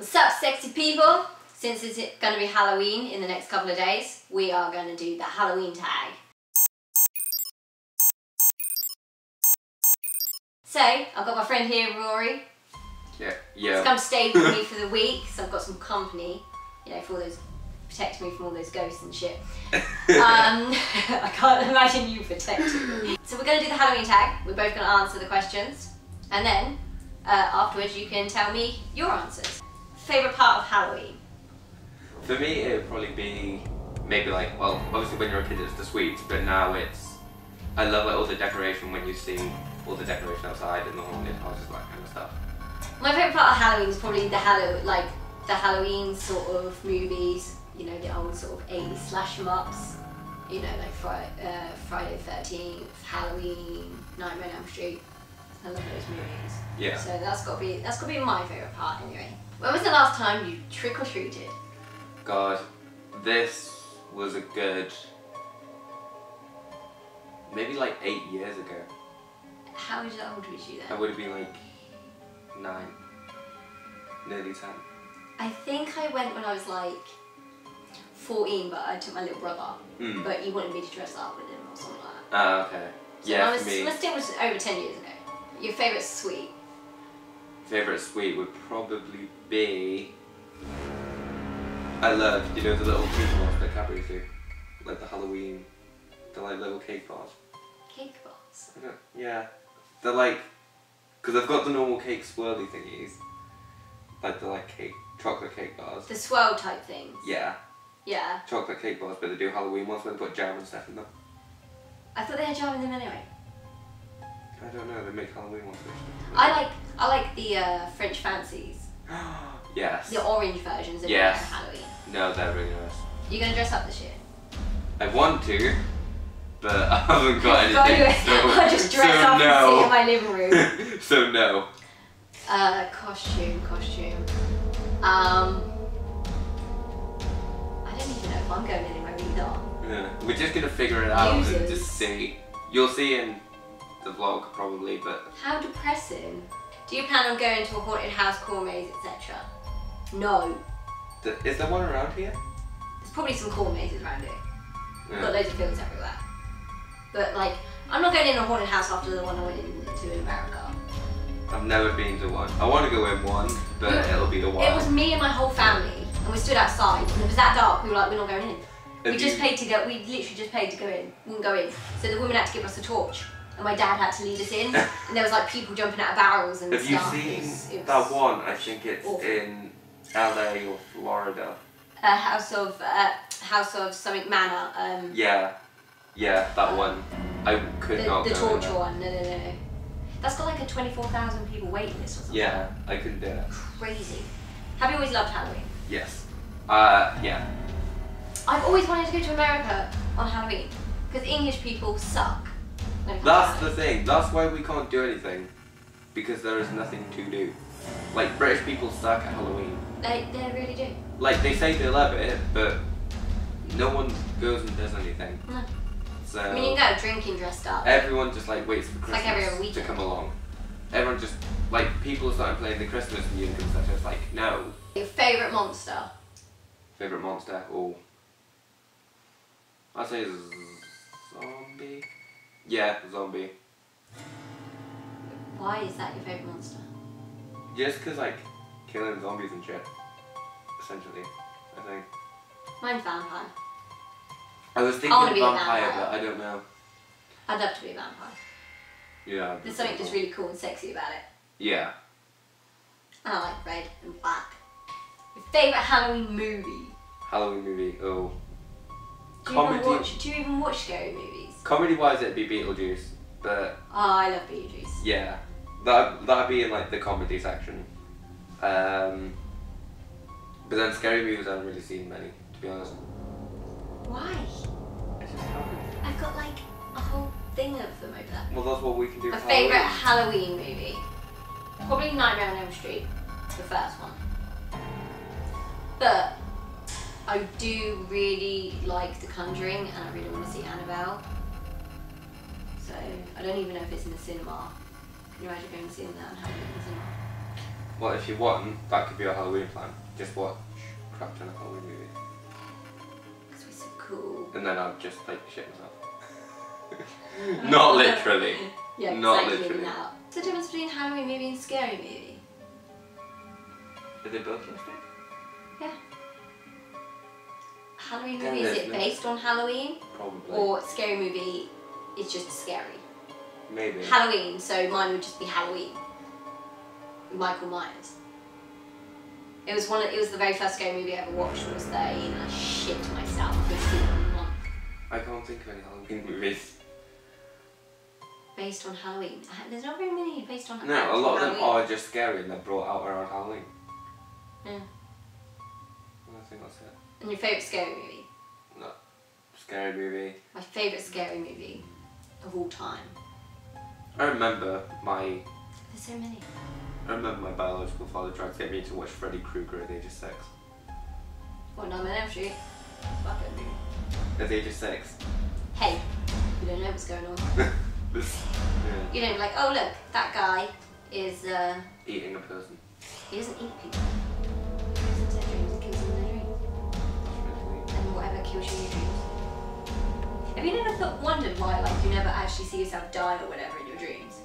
What's up, sexy people? Since it's going to be Halloween in the next couple of days, we are going to do the Halloween tag. So, I've got my friend here, Rory. Yeah. yeah. He's come stay with me for the week, so I've got some company, you know, for all those, protect me from all those ghosts and shit. Um, I can't imagine you protecting me. So we're going to do the Halloween tag. We're both going to answer the questions, and then uh, afterwards you can tell me your answers. Favorite part of Halloween? For me, it would probably be maybe like well, obviously when you're a kid it's the sweets, but now it's I love like all the decoration when you see all the decoration outside and the haunted houses, that kind of stuff. My favourite part of Halloween is probably the Hallow like the Halloween sort of movies. You know, the old sort of 80s slash ups. You know, like Friday, uh, Friday the 13th, Halloween, Nightmare on Elm Street. I love those movies. Yeah. So that's got to be that's got to be my favourite part anyway. When was the last time you trick or treated? God, this was a good maybe like eight years ago. How old was you then? I would have been like nine, nearly ten. I think I went when I was like 14, but I took my little brother. Hmm. But he wanted me to dress up with him or something like that. Ah, okay. So yeah, I was, for me, stint was over 10 years ago. Your favourite sweet? Favorite sweet would probably be. I love, you know, the little cake bars that Cadbury do, like the Halloween, the like little cake bars. Cake don't, yeah, they're like, because I've got the normal cake swirly thingies, like the like cake, chocolate cake bars. The swirl type things. Yeah, Yeah. chocolate cake bars, but they do Halloween ones where they put jam and stuff in them. I thought they had jam in them anyway. I don't know, they make Halloween ones. I like I like the uh, French fancies. yes. The orange versions of Yes. Halloween. No, they're really nice. You gonna dress up this year? I want to, but I haven't got anything. anyway. so, I'll just dress so up and sit no. in my living room. so no. Uh, costume, costume. Um, I don't even know if I'm going anywhere either. Yeah. We're just gonna figure it out and just see. You'll see in the vlog probably, but How depressing. Do you plan on going to a haunted house, corn maze, etc.? No. th- is there one around here? There's probably some corn mazes around here. We've got loads of films everywhere. But like, I'm not going in a haunted house after the one I went into in America. I've never been to one. I want to go in one, but Yeah. it'll be a while. It was me and my whole family, and we stood outside, and it was that dark. We were like, we're not going in. we Have just you- paid to go. We literally just paid to go in. We wouldn't go in. So the woman had to give us a torch, and my dad had to lead us in. and there was like people jumping out of barrels and Have you stuff. It seen was- it that one? I think it's awful. in LA or Florida. A house of uh, House of something Manor. Um, Yeah, yeah, that one. I could the, not the there. one. No, no, no, no. That's got like a twenty-four thousand people waiting list or something. Yeah, I couldn't do it. Crazy. Have you always loved Halloween? Yes. Uh, yeah. I've always wanted to go to America on Halloween because English people suck. That's the thing. That's why we can't do anything. Because there is nothing to do. Like, British people suck at Halloween. They, they really do. Like, they say they love it, but no one goes and does anything. No. So, I mean, you can go drinking dressed up. everyone just, like, waits for Christmas like to come along. Everyone just, like, people started playing the Christmas music and stuff. It's like, no. Your favourite monster? Favourite monster? Oh. I'd say zombie. Yeah, zombie. Why is that your favourite monster? Just 'cause like, killing zombies and shit. Essentially, I think. Mine's vampire. I was thinking a vampire, vampire. but I don't know. I'd love to be a vampire. Yeah. There's something just really cool and sexy about it. Yeah. And I like red and black. Your favourite Halloween movie? Halloween movie. Oh. Do you, even watch, do you even watch scary movies? Comedy wise, it'd be Beetlejuice, but Oh, I love Beetlejuice. yeah, that that'd be in like the comedy section. Um. But then scary movies, I haven't really seen many, to be honest. Why? I just haven't. I've got like a whole thing of them over there. Well, that's what we can do. My favourite Halloween. Halloween movie? Probably Nightmare on Elm Street, the first one. But I do really like The Conjuring and I really want to see Annabelle. So I don't even know if it's in the cinema. Can you imagine going and seeing that on Halloween in the cinema? Well, if you want, that could be a Halloween plan. Just watch crap ton of Halloween movie. Because we're so cool. And then I'd just like shit myself. Not literally. Yeah, Not exactly literally. now. What's the difference between Halloween movie and scary movie? Are they both interesting? Yeah. Halloween Yeah, movie, is it no- based on Halloween? Probably. Or scary movie is just scary? Maybe. Halloween, so mine would just be Halloween. Michael Myers. It was one. Of, it was the very first scary movie I ever watched. Was 13, and I shit myself for a month. I can't think of any Halloween movies. Based on Halloween. Uh, There's not very many based on. No, a lot of them Halloween. are just scary and they're brought out around Halloween. Yeah. I think that's it. And your favourite scary movie? No. Scary movie. My favourite scary movie of all time. I remember my There's so many. I remember my biological father tried to get me to watch Freddy Krueger at the age of six. What Nightmare on Elm Street? Fuck that movie. At the age of six. Hey, you don't know what's going on. this yeah. You don't be like, oh look, that guy is. uh Eating a person. He doesn't eat people. He goes into their dreams and kills them in their dreams. And whatever kills you in your dreams. Have you never thought, wondered why, like, you never actually see yourself die or whatever in your dreams?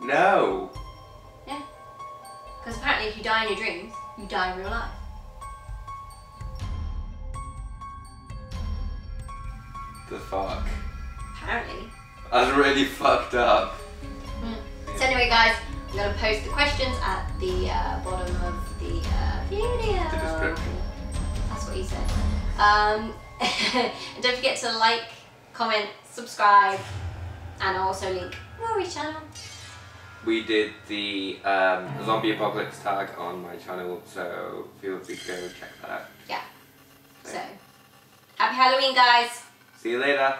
No! Yeah. Because apparently, if you die in your dreams, you die in real life. The fuck. Apparently. That's really fucked up. So anyway, guys, I'm gonna post the questions at the uh, bottom of the uh, video. The description. That's what he said. Um, and don't forget to like, comment, subscribe, and also link Rory's channel. We did the um, zombie apocalypse tag on my channel, so feel free to go check that out. Yeah. So, happy Halloween, guys! See you later.